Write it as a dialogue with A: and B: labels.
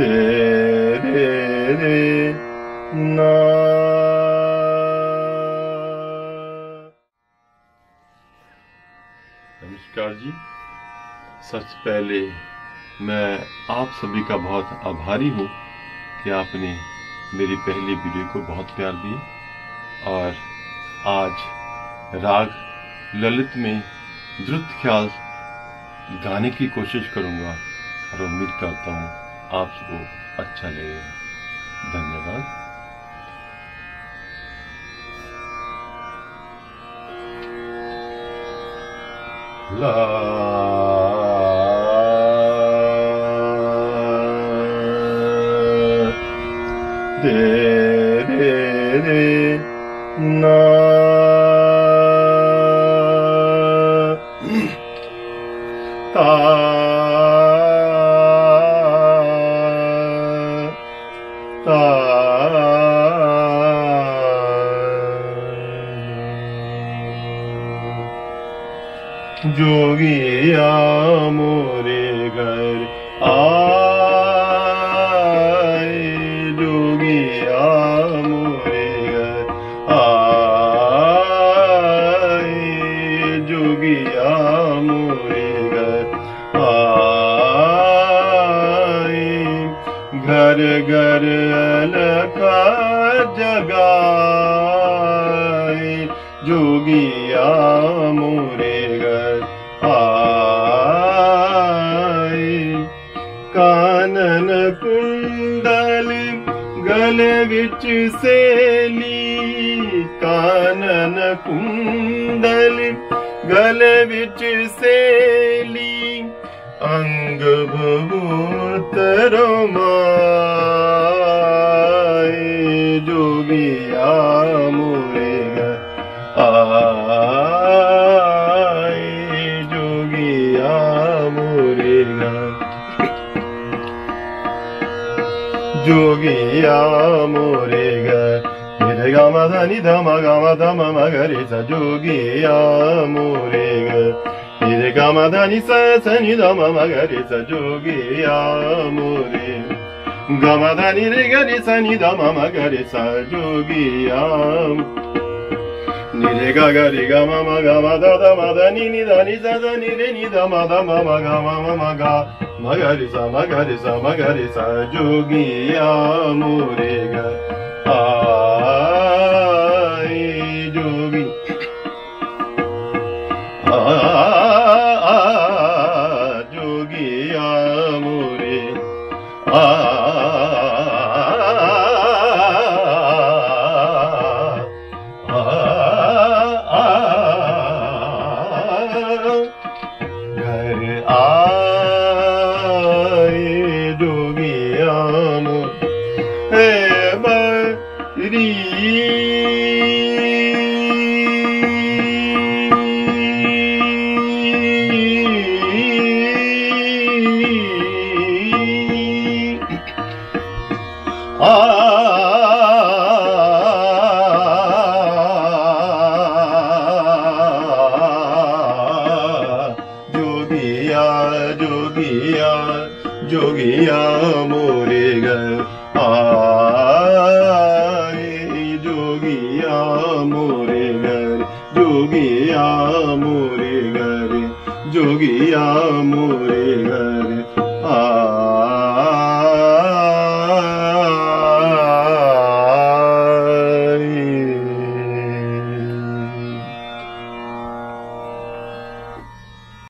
A: रे ना। नमस्कार जी। सबसे पहले मैं आप सभी का बहुत आभारी हूँ कि आपने मेरी पहली वीडियो को बहुत प्यार दिया और आज राग ललित में द्रुत ख्याल गाने की कोशिश करूँगा और उम्मीद करता हूँ आपको अच्छा लगेगा धन्यवाद। ला। दे रे ना। ਜੋਗੀਆ ਮੋਰੇ ਘਰ ਆਏ। ਜੋਗੀਆ ਮੋਰੇ ਘਰ ਆਏ। ਜੋਗੀਆ ਮੋਰੇ ਘਰ ਘਰ ਘਰ ਅਲਕਾ ਜਗਾ जोगिया मोरे घर आए कानन कुंडल गले कानन कुंडल गले अंग भभूत ಜೋಗಿಯ ಮೂರಿಗ ನಿದಗಮದ ನಿಧಮ ಗಮದ ಮಮ ಗರಿಸ ಜೋಗಿಯ ಮೂರಿಗ ನಿದಗಮದ ನಿಸ ಸ ನಿಧಮ ಮಗರಿಸ ಜೋಗಿಯ ಮೂರಿಗ ಗಮದ ನಿರಿಗರಿಸ ನಿಧಮ ಮಗರಿಸ ಜೋಗಿಯ ni re ga ga re ga ma ma ga ma da da ma da ni ni da ni da da ni re ni da ma da ma ma ga ma ma ma ga ma ga re sa ma ga re sa ma ga re sa jogi ya mo re ga ai jogi a a jogi ya mo re a dubiyanı ebedi Ah जोगिया मोरे घर आए जोगिया मोरे घर जोगिया मोरे घर जोगिया मोरे घर आ